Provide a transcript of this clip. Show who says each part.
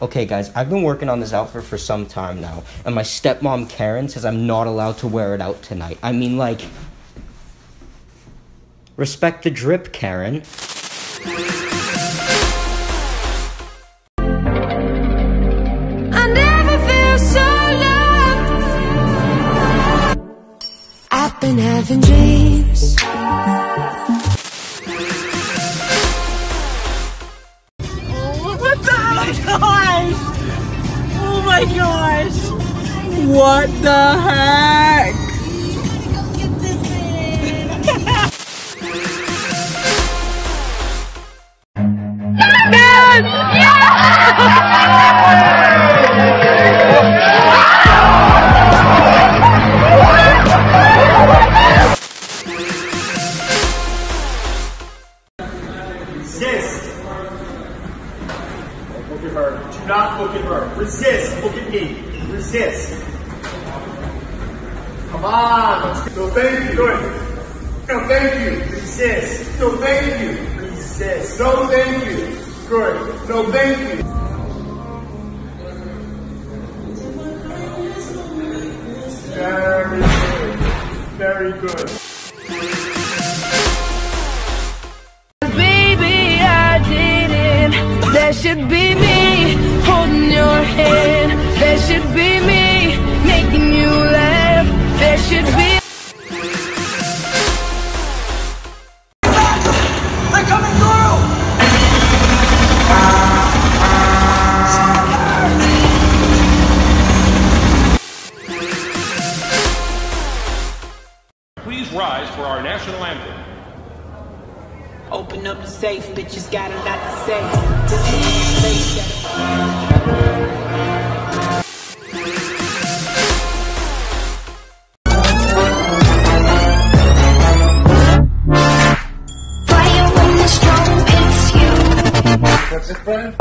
Speaker 1: Okay, guys, I've been working on this outfit for some time now, and my stepmom Karen says I'm not allowed to wear it out tonight. I mean, like, respect the drip, Karen.
Speaker 2: I've been having dreams.
Speaker 3: The gosh! Oh my gosh! What the heck?
Speaker 4: Look at her. Do not look at her. Resist. Look at me. Resist. Come on. Let's. No, thank you. Good. No, thank you. Resist. No, thank you. Resist. No, thank you. Good. No, thank you. Very good. Very good.
Speaker 2: Didn't. That should be me holding your hand. That should be me making you laugh. That should be.
Speaker 3: They're coming through!
Speaker 5: Please rise for our national anthem.
Speaker 6: Open up the safe, bitches got a lot to say. This is the space.
Speaker 2: Fire when the strong, it's you.
Speaker 4: That's it, Brian?